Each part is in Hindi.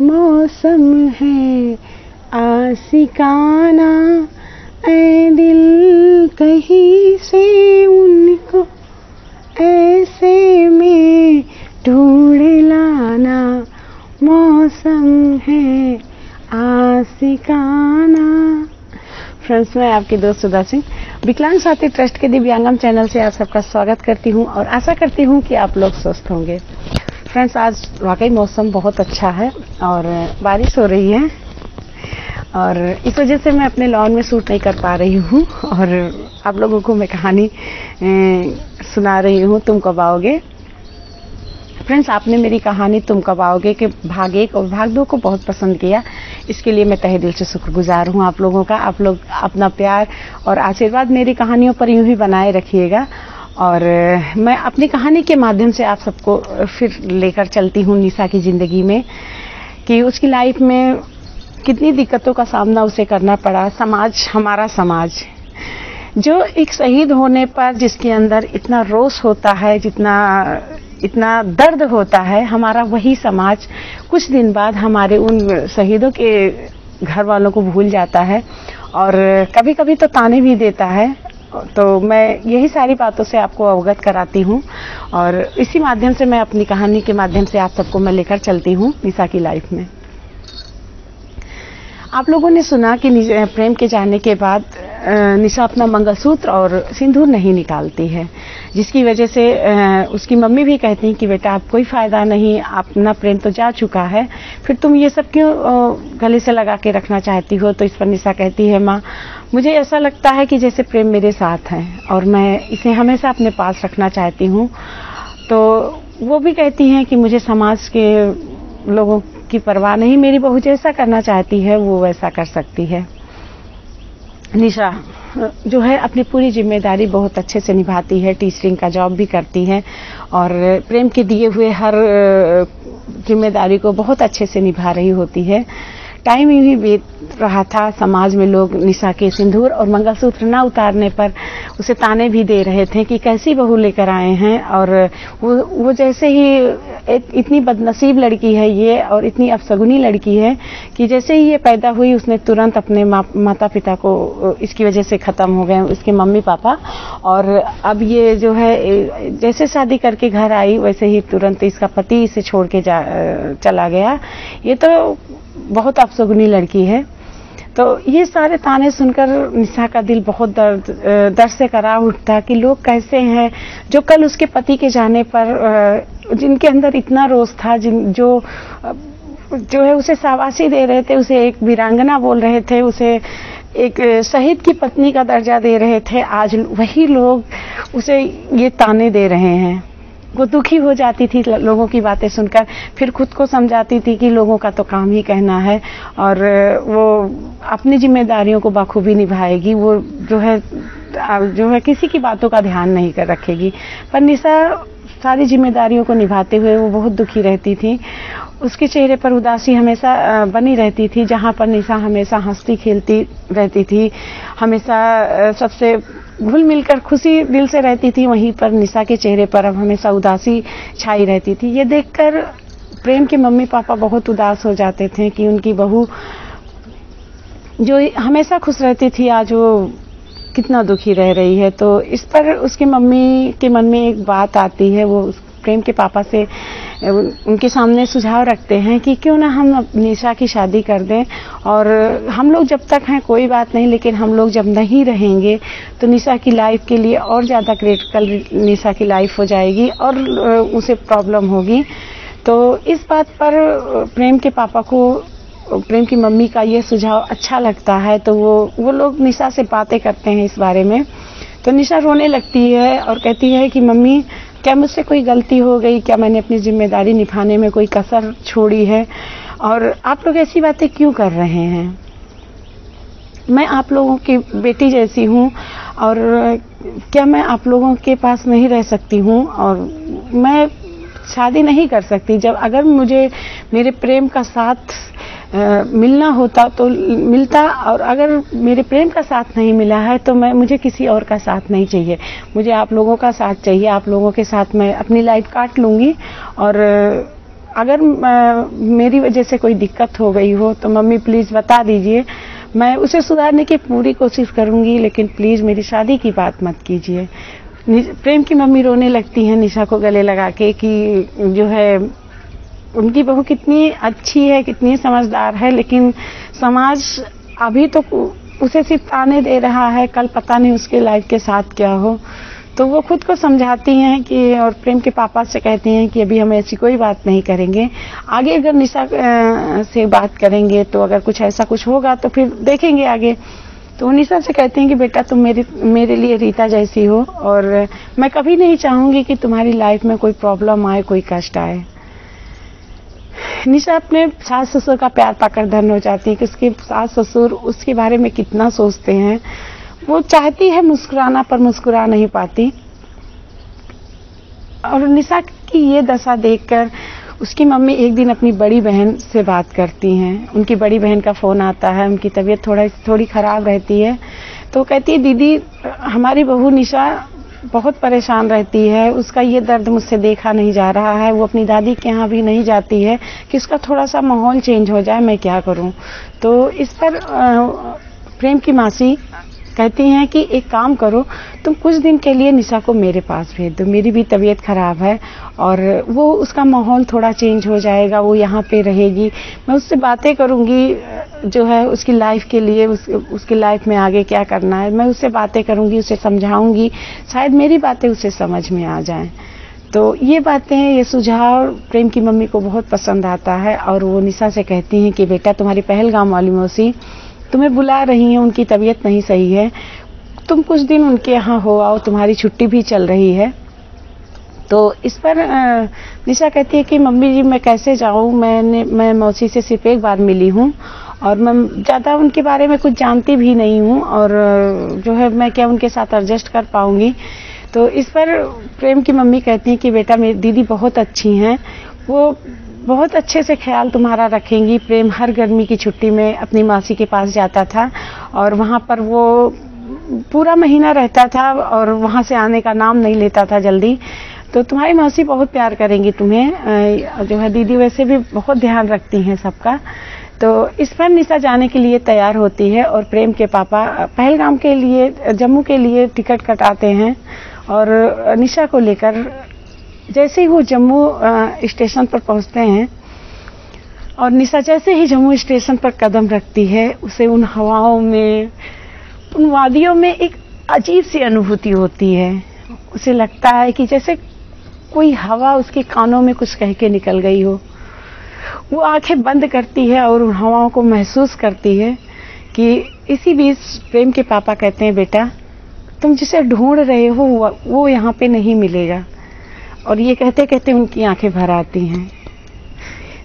मौसम है। आसिकाना ए दिल कहीं से उनको, ऐसे में ढूंढ लाना मौसम है। आसिकाना फ्रेंड्स, मैं आपकी दोस्त सुधा सिंह, विकलांग साथी ट्रस्ट के दिव्यांगम चैनल से आप सबका स्वागत करती हूँ और आशा करती हूँ कि आप लोग स्वस्थ होंगे। फ्रेंड्स आज वाकई मौसम बहुत अच्छा है और बारिश हो रही है। और इस वजह से मैं अपने लॉन में सूट नहीं कर पा रही हूँ और आप लोगों को मैं कहानी सुना रही हूँ, तुम कब आओगे? फ्रेंड्स आपने मेरी कहानी तुम कब आओगे कि भाग एक और भाग दो को बहुत पसंद किया। इसके लिए मैं तहे दिल से शुक्रगुजार हूँ आप लोगों का। आप लोग अपना प्यार और आशीर्वाद मेरी कहानियों पर यूँ ही बनाए रखिएगा। और मैं अपनी कहानी के माध्यम से आप सबको फिर लेकर चलती हूँ निशा की ज़िंदगी में कि उसकी लाइफ में कितनी दिक्कतों का सामना उसे करना पड़ा। समाज हमारा समाज। जो एक शहीद होने पर जिसके अंदर इतना रोष होता है, जितना, इतना दर्द होता है, हमारा वही समाज कुछ दिन बाद हमारे उन शहीदों के घर वालों को भूल जाता है और कभी कभी तो ताने भी देता है। तो मैं यही सारी बातों से आपको अवगत कराती हूँ और इसी माध्यम से मैं अपनी कहानी के माध्यम से आप सबको मैं लेकर चलती हूँ निशा की लाइफ में। आप लोगों ने सुना कि प्रेम के जाने के बाद निशा अपना मंगलसूत्र और सिंदूर नहीं निकालती है, जिसकी वजह से उसकी मम्मी भी कहती हैं कि, बेटा आप कोई फ़ायदा नहीं, अपना प्रेम तो जा चुका है, फिर तुम ये सब क्यों गले से लगा के रखना चाहती हो? तो इस पर निशा कहती है, माँ मुझे ऐसा लगता है कि जैसे प्रेम मेरे साथ है और मैं इसे हमेशा अपने पास रखना चाहती हूँ तो वो भी कहती हैं कि मुझे समाज के लोगों की परवाह नहीं, मेरी बहू जैसा करना चाहती है, वो वैसा कर सकती है। निशा, जो है अपनी पूरी ज़िम्मेदारी बहुत अच्छे से निभाती है टीचरिंग का जॉब भी करती है और प्रेम के दिए हुए हर ज़िम्मेदारी को बहुत अच्छे से निभा रही होती है। टाइम ही बीत रहा था। समाज में लोग निशा के सिंदूर और मंगलसूत्र न उतारने पर उसे ताने भी दे रहे थे कि कैसी बहू लेकर आए हैं और वो वो जैसे ही इतनी बदनसीब लड़की है ये और इतनी अफसगुनी लड़की है कि जैसे ही ये पैदा हुई उसने तुरंत अपने मा, माता पिता को इसकी वजह से ख़त्म हो गए उसके मम्मी पापा और अब ये जो है जैसे शादी करके घर आई वैसे ही तुरंत इसका पति इसे छोड़ के जा चला गया। ये तो बहुत अपसगुनी लड़की है। तो ये सारे ताने सुनकर निशा का दिल बहुत दर्द दर्द से करा उठता कि लोग कैसे हैं, जो कल उसके पति के जाने पर जिनके अंदर इतना रोष था, जिन, जो जो है उसे शाबाशी दे रहे थे, उसे एक वीरांगना बोल रहे थे, उसे एक शहीद की पत्नी का दर्जा दे रहे थे, आज वही लोग उसे ये ताने दे रहे हैं। वो दुखी हो जाती थी लोगों की बातें सुनकर। फिर खुद को समझाती थी कि लोगों का तो काम ही कहना है। और वो अपनी जिम्मेदारियों को बखूबी निभाएगी। वो जो है जो है किसी की बातों का ध्यान नहीं कर रखेगी। पर निशा सारी जिम्मेदारियों को निभाते हुए वो बहुत दुखी रहती थी। उसके चेहरे पर उदासी हमेशा बनी रहती थी। जहाँ पर निशा हमेशा हंसती, खेलती रहती थी। हमेशा सबसे घुल मिलकर खुशी दिल से रहती थी वहीं पर निशा के चेहरे पर अब हमेशा उदासी छाई रहती थी। ये देखकर प्रेम के मम्मी पापा बहुत उदास हो जाते थे कि उनकी बहू जो हमेशा खुश रहती थी, आज वो कितना दुखी रह रही है। तो इस पर उसके मम्मी के मन में एक बात आती है, वो प्रेम के पापा से उनके सामने सुझाव रखते हैं कि क्यों ना हम निशा की शादी कर दें। और हम लोग जब तक हैं, कोई बात नहीं, लेकिन हम लोग जब नहीं रहेंगे तो निशा की लाइफ के लिए और ज़्यादा क्रिटिकल निशा की लाइफ हो जाएगी और उसे प्रॉब्लम होगी। तो इस बात पर प्रेम के पापा को प्रेम की मम्मी का ये सुझाव अच्छा लगता है तो वो वो लोग निशा से बातें करते हैं इस बारे में। तो निशा रोने लगती है और कहती है कि मम्मी क्या मुझसे कोई गलती हो गई? क्या मैंने अपनी ज़िम्मेदारी निभाने में कोई कसर छोड़ी है? और आप लोग ऐसी बातें क्यों कर रहे हैं? मैं आप लोगों की बेटी जैसी हूँ और क्या मैं आप लोगों के पास नहीं रह सकती हूँ? और मैं शादी नहीं कर सकती। जब अगर मुझे मेरे प्रेम का साथ आ, मिलना होता तो मिलता और अगर मेरे प्रेम का साथ नहीं मिला है तो मैं मुझे किसी और का साथ नहीं चाहिए। मुझे आप लोगों का साथ चाहिए। आप लोगों के साथ मैं अपनी लाइफ काट लूँगी और अगर मेरी वजह से कोई दिक्कत हो गई हो तो मम्मी प्लीज़ बता दीजिए। मैं उसे सुधारने की पूरी कोशिश करूँगी लेकिन प्लीज़ मेरी शादी की बात मत कीजिए। प्रेम की मम्मी रोने लगती है निशा को गले लगा के कि जो है उनकी बहू कितनी अच्छी है, कितनी समझदार है, लेकिन समाज अभी तो उसे सिर्फ़ ताने दे रहा है, कल पता नहीं उसके लाइफ के साथ क्या हो। तो वो खुद को समझाती हैं कि, और प्रेम के पापा से कहती हैं कि अभी हम ऐसी कोई बात नहीं करेंगे। आगे अगर निशा से बात करेंगे तो अगर कुछ ऐसा कुछ होगा तो फिर देखेंगे आगे। तो निशा से कहती हैं कि, बेटा, तुम मेरी, मेरे लिए रीता जैसी हो, और मैं कभी नहीं चाहूँगी कि तुम्हारी लाइफ में कोई प्रॉब्लम आए, कोई कष्ट आए। निशा, अपने सास ससुर का प्यार पाकर धन हो जाती है कि उसके सास ससुर उसके बारे में कितना सोचते हैं। वो चाहती है मुस्कुराना, पर मुस्कुरा नहीं पाती। और निशा की ये दशा देखकर उसकी मम्मी एक दिन अपनी बड़ी बहन से बात करती हैं। उनकी बड़ी बहन का फ़ोन आता है, उनकी तबीयत थोड़ा, थोड़ी खराब रहती है। तो कहती है, दीदी, हमारी बहू निशा बहुत परेशान रहती है। उसका ये दर्द मुझसे देखा नहीं जा रहा है। वो अपनी दादी के यहाँ भी नहीं जाती है कि उसका थोड़ा सा माहौल चेंज हो जाए, मैं क्या करूँ? तो इस पर प्रेम की मासी कहती हैं कि एक काम करो तुम कुछ दिन के लिए निशा को मेरे पास भेज दो। मेरी भी तबीयत खराब है और वो उसका माहौल थोड़ा चेंज हो जाएगा वो यहाँ पे रहेगी। मैं उससे बातें करूँगी जो है उसकी लाइफ के लिए उस, उसकी लाइफ में आगे क्या करना है। मैं उससे बातें करूँगी उसे समझाऊँगी। शायद मेरी बातें उसे समझ में आ जाएँ। तो ये बातें ये सुझाव प्रेम की मम्मी को बहुत पसंद आता है और वो निशा से कहती हैं कि बेटा तुम्हारी पहलगाम वाली मौसी तुम्हें बुला रही हैं, उनकी तबीयत नहीं सही है। तुम कुछ दिन उनके यहाँ हो, आओ, तुम्हारी छुट्टी भी चल रही है। तो इस पर निशा कहती है कि, मम्मी जी, मैं कैसे जाऊँ? मैंने, मैं मौसी से सिर्फ़ एक बार मिली हूँ और मैं ज़्यादा उनके बारे में कुछ जानती भी नहीं हूँ और जो है, मैं क्या उनके साथ एडजस्ट कर पाऊँगी? तो इस पर प्रेम की मम्मी कहती है कि, बेटा, मेरी दीदी बहुत अच्छी हैं। वो बहुत अच्छे से ख्याल तुम्हारा रखेंगी। प्रेम हर गर्मी की छुट्टी में अपनी मासी के पास जाता था और वहाँ पर वो पूरा महीना रहता था और वहाँ से आने का नाम नहीं लेता था जल्दी। तो तुम्हारी मासी बहुत प्यार करेंगी तुम्हें। जो है, दीदी वैसे भी बहुत ध्यान रखती हैं सबका। तो इस पर निशा जाने के लिए तैयार होती है और प्रेम के पापा पहलगाम के लिए, जम्मू के लिए टिकट कटाते हैं और निशा को लेकर जैसे ही वो जम्मू स्टेशन पर पहुँचते हैं, और निशा जैसे ही जम्मू स्टेशन पर कदम रखती है, उसे उन हवाओं में, उन वादियों में एक अजीब सी अनुभूति होती है। उसे लगता है कि जैसे कोई हवा उसके कानों में कुछ कह के निकल गई हो। वो आँखें बंद करती है और उन हवाओं को महसूस करती है कि इसी बीच प्रेम के पापा कहते हैं, बेटा, तुम जिसे ढूंढ रहे हो वो यहाँ पे नहीं मिलेगा। और ये कहते कहते उनकी आँखें भर आती हैं।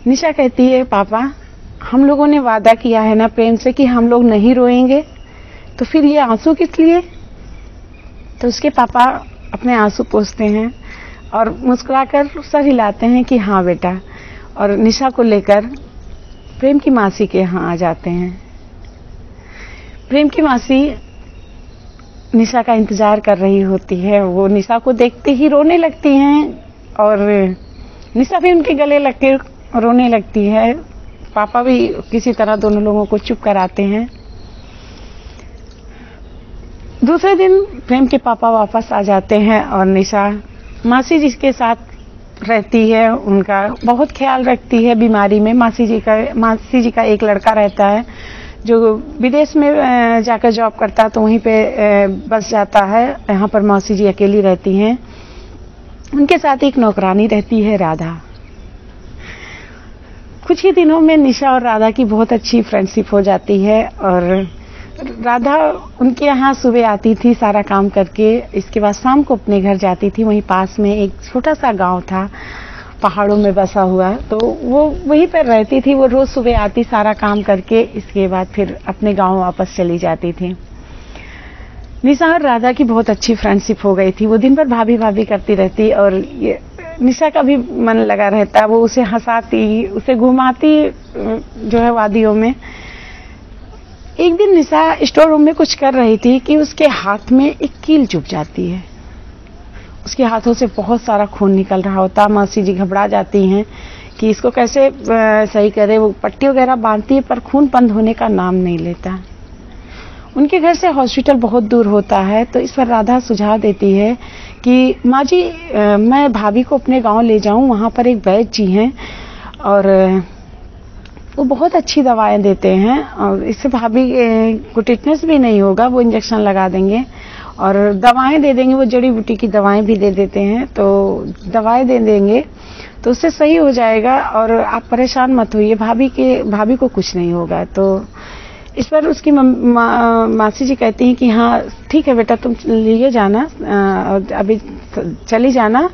निशा कहती है, पापा, हम लोगों ने वादा किया है ना प्रेम से कि हम लोग नहीं रोएँगे तो फिर ये आँसू किस लिए? तो उसके पापा अपने आँसू पोसते हैं और मुस्कुराकर सर हिलाते हैं कि हाँ बेटा। और निशा को लेकर प्रेम की मासी के यहाँ आ जाते हैं। प्रेम की मासी निशा का इंतज़ार कर रही होती है, वो निशा को देखते ही रोने लगती हैं और निशा भी उनके गले लग के रोने लगती है। पापा भी किसी तरह दोनों लोगों को चुप कराते हैं। दूसरे दिन प्रेम के पापा वापस आ जाते हैं और निशा मासी जी के साथ रहती है, उनका बहुत ख्याल रखती है बीमारी में। मासी जी का, मासी जी का एक लड़का रहता है जो विदेश में जाकर जॉब करता तो वहीं पे बस जाता है। यहाँ पर मौसी जी अकेली रहती हैं। उनके साथ एक नौकरानी रहती है राधा। कुछ ही दिनों में निशा और राधा की बहुत अच्छी फ्रेंडशिप हो जाती है और राधा उनके यहाँ सुबह आती थी, सारा काम करके। इसके बाद शाम को अपने घर जाती थी। वहीं पास में एक छोटा सा गाँव था। पहाड़ों में बसा हुआ है। तो वो वहीं पर रहती थी, वो रोज सुबह आती, सारा काम करके, इसके बाद फिर अपने गाँव वापस चली जाती थी। निशा और राधा की बहुत अच्छी फ्रेंडशिप हो गई थी। वो दिन भर भाभी भाभी करती रहती और ये निशा का भी मन लगा रहता। वो उसे हंसाती, उसे घुमाती जो है वादियों में। एक दिन निशा स्टोर रूम में कुछ कर रही थी कि उसके हाथ में एक कील चुप जाती है। उसके हाथों से बहुत सारा खून निकल रहा होता, मासी जी घबरा जाती हैं कि इसको कैसे सही करे, वो पट्टी वगैरह बांधती है, पर खून बंद होने का नाम नहीं लेता। उनके घर से हॉस्पिटल बहुत दूर होता है तो इस पर राधा सुझाव देती है कि, माँ जी मैं भाभी को अपने गाँव ले जाऊँ, वहाँ पर एक वैद्य जी हैं, और वो बहुत अच्छी दवाएँ देते हैं, और इससे भाभी को टिटनेस भी नहीं होगा, वो इंजेक्शन लगा देंगे। और दवाएँ दे देंगे वो जड़ी बूटी की दवाएँ भी दे देते हैं तो दवाएँ दे देंगे तो उससे सही हो जाएगा और आप परेशान मत होइए भाभी के भाभी को कुछ नहीं होगा। तो इस पर उसकी मा, मासी जी कहती हैं कि हाँ ठीक है बेटा तुम लिए जाना और अभी चली जाना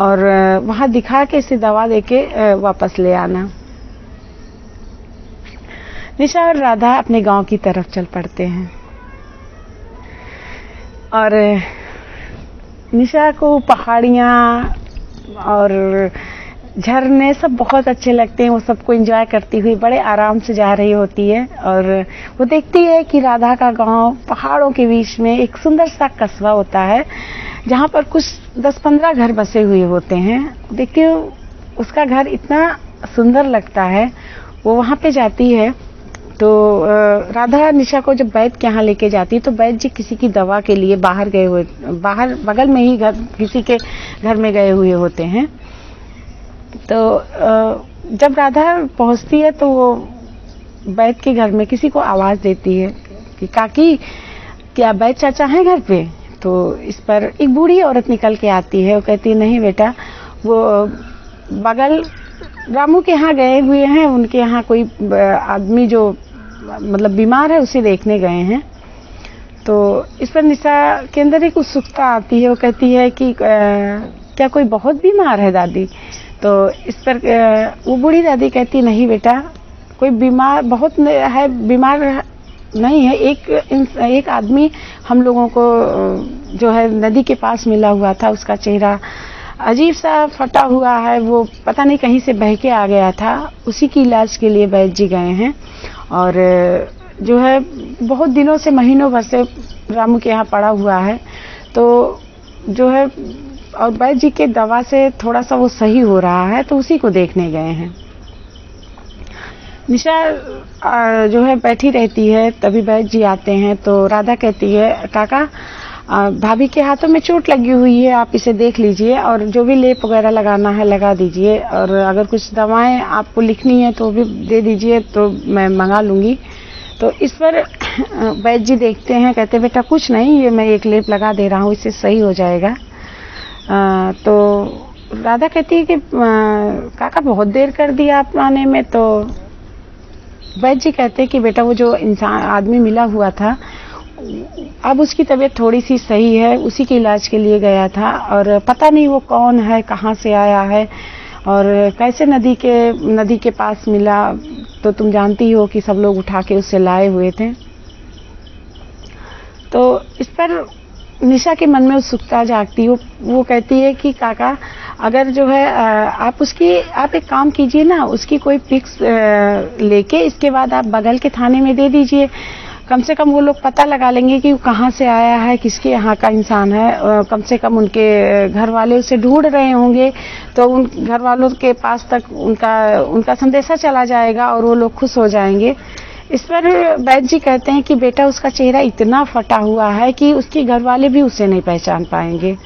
और वहाँ दिखा के इसे दवा देके वापस ले आना। निशा और राधा अपने गाँव की तरफ़ चल पड़ते हैं। और निशा को पहाड़ियाँ और झरने सब बहुत अच्छे लगते हैं। वो सबको एंजॉय करती हुई बड़े आराम से जा रही होती है और वो देखती है कि राधा का गाँव पहाड़ों के बीच में एक सुंदर सा कस्बा होता है, जहाँ पर कुछ दस पंद्रह घर बसे हुए होते हैं। देखती उसका घर इतना सुंदर लगता है। वो वहाँ पे जाती है। तो राधा निशा को जब वैद्य के यहाँ लेके जाती है तो वैद्य जी किसी की दवा के लिए बाहर गए हुए, बाहर, बगल में ही घर, किसी के घर में गए हुए होते हैं। तो जब राधा पहुँचती है तो वो वैद्य के घर में किसी को आवाज़ देती है कि, काकी, क्या वैद्य चाचा है घर पे? तो इस पर एक बूढ़ी औरत निकल के आती है, वो कहती है, नहीं बेटा, वो बगल रामू के यहाँ गए हुए हैं, उनके यहाँ कोई आदमी जो मतलब बीमार है उसे देखने गए हैं। तो इस पर निशा के अंदर एक उत्सुकता आती है वो कहती है कि आ, क्या कोई बहुत बीमार है दादी? तो इस पर आ, वो बूढ़ी दादी कहती नहीं बेटा कोई बीमार बहुत है बीमार नहीं है। एक एक आदमी हम लोगों को जो है नदी के पास मिला हुआ था उसका चेहरा अजीब सा फटा हुआ है वो पता नहीं कहीं से बह के आ गया था। उसी की इलाज के लिए वैद्य जी गए हैं। और जो है, बहुत दिनों से, महीनों भर से रामू के यहाँ पड़ा हुआ है। तो जो है, और वैद्य जी के दवा से थोड़ा सा वो सही हो रहा है तो उसी को देखने गए हैं। निशा जो है, बैठी रहती है, तभी वैद्य जी आते हैं तो राधा कहती है, काका भाभी के हाथों में चोट लगी हुई है आप इसे देख लीजिए और जो भी लेप वगैरह लगाना है लगा दीजिए और अगर कुछ दवाएँ आपको लिखनी है तो भी दे दीजिए तो मैं मंगा लूँगी। तो इस पर वैद्य जी देखते हैं कहते बेटा कुछ नहीं ये मैं एक लेप लगा दे रहा हूँ इससे सही हो जाएगा। आ, तो राधा कहती है कि आ, काका बहुत देर कर दिया आप आने में। तो वैद्य जी कहते हैं कि बेटा वो जो इंसान आदमी मिला हुआ था अब उसकी तबीयत थोड़ी सी सही है, उसी के इलाज के लिए गया था और पता नहीं वो कौन है, कहाँ से आया है और कैसे नदी के नदी के पास मिला तो तुम जानती हो कि सब लोग उठा के उससे लाए हुए थे। तो इस पर निशा के मन में उत्सुकता जागती, वो वो कहती है कि, काका, अगर जो है आप उसकी, आप एक काम कीजिए ना, उसकी कोई पिक्स लेके इसके बाद आप बगल के थाने में दे दीजिए कम से कम वो लोग पता लगा लेंगे कि वो कहाँ से आया है, किसके यहाँ का इंसान है। कम से कम उनके घर वाले उसे ढूंढ रहे होंगे तो उन घर वालों के पास तक उनका उनका संदेशा चला जाएगा और वो लोग खुश हो जाएँगे। इस पर वैद्य जी कहते हैं कि बेटा उसका चेहरा इतना फटा हुआ है कि उसके घर वाले भी उसे नहीं पहचान पाएँगे।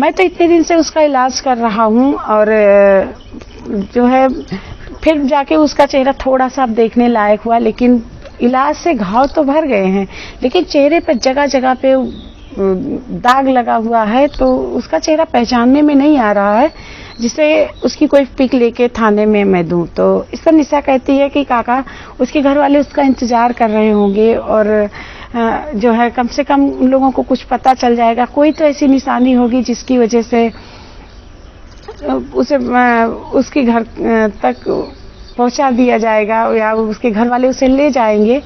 मैं तो इतने दिन से उसका इलाज कर रहा हूँ और जो है, फिर जाके उसका चेहरा थोड़ा सा देखने लायक हुआ, लेकिन इलाज से घाव तो भर गए हैं, लेकिन चेहरे पर जगह जगह पे दाग लगा हुआ है तो उसका चेहरा पहचानने में नहीं आ रहा है जिसे उसकी कोई पिक लेके थाने में मैं दूँ। तो इस पर निशा कहती है कि काका, उसके घर वाले उसका इंतज़ार कर रहे होंगे और जो है कम से कम उन लोगों को कुछ पता चल जाएगा। कोई तो ऐसी निशानी होगी जिसकी वजह से उसे उसके घर तक पहुँचा दिया जाएगा या उसके घर वाले उसे ले जाएँगे।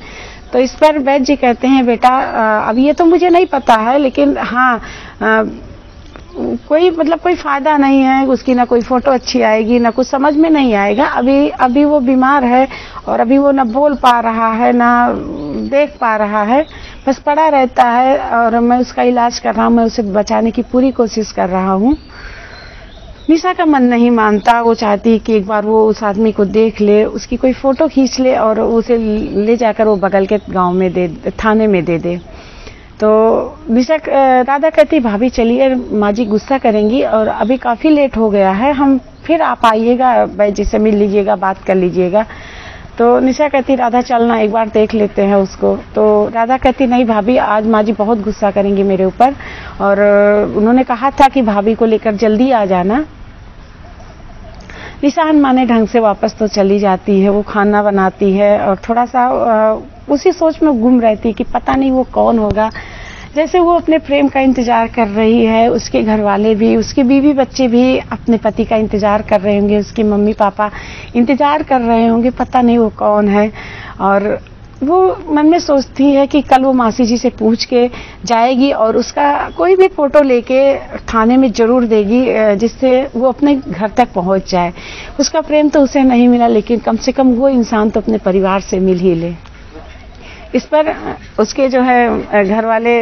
तो इस पर वैद्य जी कहते हैं, बेटा अब ये तो मुझे नहीं पता है, लेकिन हाँ कोई मतलब कोई फ़ायदा नहीं है, उसकी ना कोई फ़ोटो अच्छी आएगी, ना कुछ समझ में नहीं आएगा। अभी अभी वो बीमार है और अभी वो ना बोल पा रहा है, ना देख पा रहा है, बस पड़ा रहता है और मैं उसका इलाज कर रहा हूँ, मैं उसे बचाने की पूरी कोशिश कर रहा हूँ। निशा का मन नहीं मानता, वो चाहती कि एक बार वो उस आदमी को देख ले, उसकी कोई फ़ोटो खींच ले और उसे ले जाकर वो बगल के गाँव में दे, थाने में दे दे। तो निशा राधा कहती, भाभी चलिए माँ जी गुस्सा करेंगी और अभी काफ़ी लेट हो गया है, हम फिर आप आइएगा, भाई जिसे मिल लीजिएगा, बात कर लीजिएगा। तो निशा कहती, राधा चलना एक बार देख लेते हैं उसको। तो राधा कहती, नहीं भाभी, आज माँ जी बहुत गुस्सा करेंगी मेरे ऊपर और उन्होंने कहा था कि भाभी को लेकर जल्दी आ जाना। निशान माने ढंग से वापस तो चली जाती है, वो खाना बनाती है और थोड़ा सा उसी सोच में गुम रहती है कि पता नहीं वो कौन होगा। जैसे वो अपने प्रेम का इंतज़ार कर रही है, उसके घर वाले भी, उसके बीवी बच्चे भी अपने पति का इंतज़ार कर रहे होंगे, उसके मम्मी पापा इंतज़ार कर रहे होंगे, पता नहीं वो कौन है। और वो मन में सोचती है कि कल वो मासी जी से पूछ के जाएगी और उसका कोई भी फ़ोटो लेके थाने में ज़रूर देगी जिससे वो अपने घर तक पहुँच जाए। उसका प्रेम तो उसे नहीं मिला, लेकिन कम से कम वो इंसान तो अपने परिवार से मिल ही ले। इस पर उसके जो है घर वाले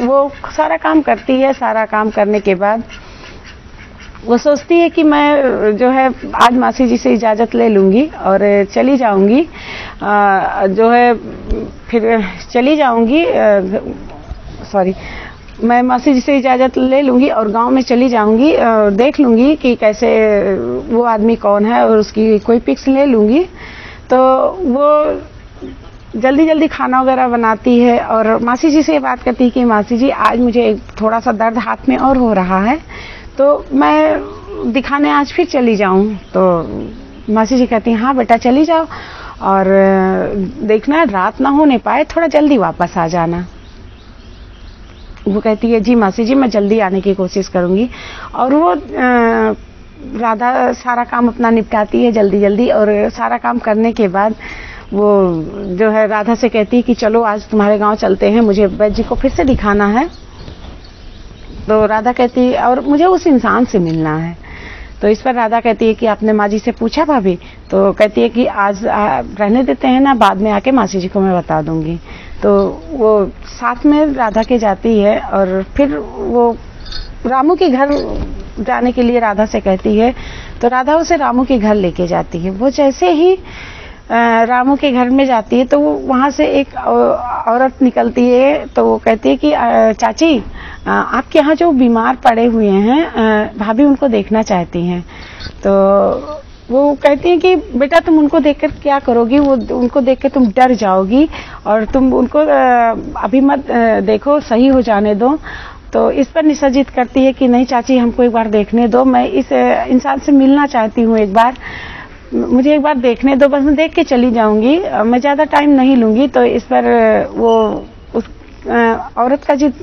वो सारा काम करती है, सारा काम करने के बाद वो सोचती है कि मैं, जो है, आज मासी जी से इजाज़त ले लूँगी और चली जाऊँगी। जो है, फिर चली जाऊँगी सॉरी मैं मासी जी से इजाज़त ले लूँगी और गाँव में चली जाऊँगी देख लूँगी कि कैसे वो आदमी कौन है और उसकी कोई पिक्स ले लूँगी। तो वो जल्दी जल्दी खाना वगैरह बनाती है और मासी जी से बात करती है कि मासी जी, आज मुझे थोड़ा सा दर्द हाथ में और हो रहा है। तो मैं दिखाने आज फिर चली जाऊँ। तो मासी जी कहती हैं हाँ बेटा, चली जाओ और देखना, रात ना होने पाए, थोड़ा जल्दी वापस आ जाना। वो कहती है, जी मासी जी, मैं जल्दी आने की कोशिश करूँगी। और वो राधा सारा काम अपना निपटाती है जल्दी जल्दी और सारा काम करने के बाद वो जो है, राधा से कहती है कि चलो, आज तुम्हारे गाँव चलते हैं, मुझे वैद्य जी को फिर से दिखाना है। तो राधा कहती है, और मुझे उस इंसान से मिलना है। तो इस पर राधा कहती है कि आपने माँ जी से पूछा भाभी तो कहती है कि आज रहने देते हैं ना, बाद में आके मासी जी को मैं बता दूँगी। तो वो साथ में राधा के जाती है, और फिर वो रामू के घर जाने के लिए राधा से कहती है तो राधा उसे रामू के घर लेके जाती है। वो जैसे ही रामू के घर में जाती है तो वो वहाँ से एक औरत निकलती है तो वो कहती है कि चाची आपके यहाँ जो बीमार पड़े हुए हैं भाभी उनको देखना चाहती हैं। तो वो कहती हैं कि, बेटा, तुम उनको देखकर क्या करोगी? वो, उनको देख के तुम डर जाओगी और तुम उनको अभी मत देखो, सही हो जाने दो। तो इस पर निसर्जित करती है कि, नहीं, चाची, हमको एक बार देखने दो। मैं इस इंसान से मिलना चाहती हूँ एक बार। मुझे एक बार देखने दो, बस मैं देख के चली जाऊँगी। मैं ज़्यादा टाइम नहीं लूँगी तो इस पर वो उस औरत का जीत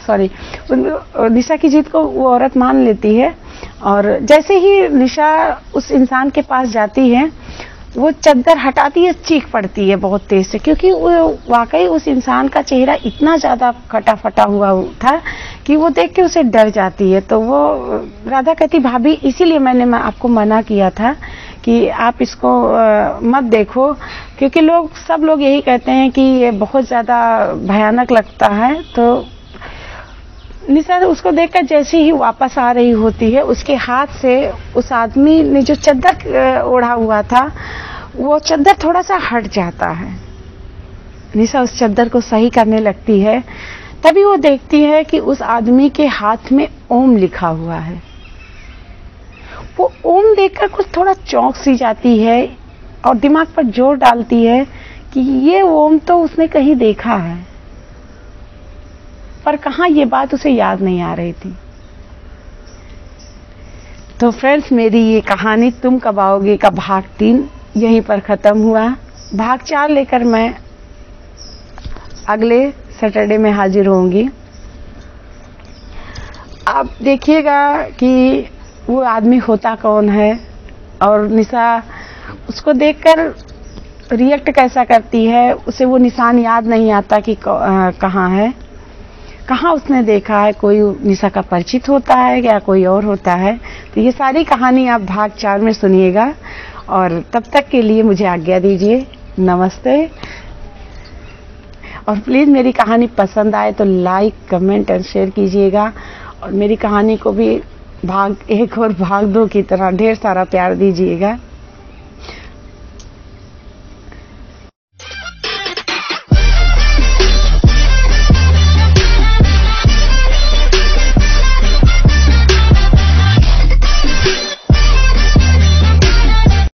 सॉरी निशा की जीत को वो औरत मान लेती है। और जैसे ही निशा उस इंसान के पास जाती है, वो चद्दर हटाती है, चीख पड़ती है बहुत तेज से, क्योंकि वो वाकई उस इंसान का चेहरा इतना ज़्यादा फटा फटा हुआ था कि वो देख के उसे डर जाती है। तो वो राधा कहती, भाभी, इसीलिए मैंने, मैं आपको मना किया था कि आप इसको मत देखो, क्योंकि लोग, सब लोग यही कहते हैं कि ये बहुत ज़्यादा भयानक लगता है। तो निशा उसको देखकर जैसे ही वापस आ रही होती है, उसके हाथ से उस आदमी ने जो चद्दर ओढ़ा हुआ था, वो चद्दर थोड़ा सा हट जाता है। निशा उस चद्दर को सही करने लगती है। तभी वो देखती है कि उस आदमी के हाथ में ओम लिखा हुआ है। वो ओम देखकर कुछ थोड़ा चौंक सी जाती है और दिमाग पर ज़ोर डालती है कि ये ओम तो उसने कहीं देखा है। पर कहा ये बात उसे याद नहीं आ रही थी? तो फ्रेंड्स मेरी ये कहानी तुम कब आओगे का भाग तीन यहीं पर खत्म हुआ। भाग चार लेकर मैं अगले सैटरडे में हाजिर होंगी। आप देखिएगा कि वो आदमी होता कौन है? और निशा, उसको देखकर रिएक्ट कैसा करती है, उसे वो निशान याद नहीं आता कि कहाँ है। कहाँ उसने देखा है, कोई निशा का परिचित होता है या कोई और होता है? तो ये सारी कहानी आप भाग चार में सुनिएगा और तब तक के लिए मुझे आज्ञा दीजिए। नमस्ते। और प्लीज़ मेरी कहानी पसंद आए तो लाइक कमेंट एंड शेयर कीजिएगा। और मेरी कहानी को भी भाग एक और भाग दो की तरह ढेर सारा प्यार दीजिएगा।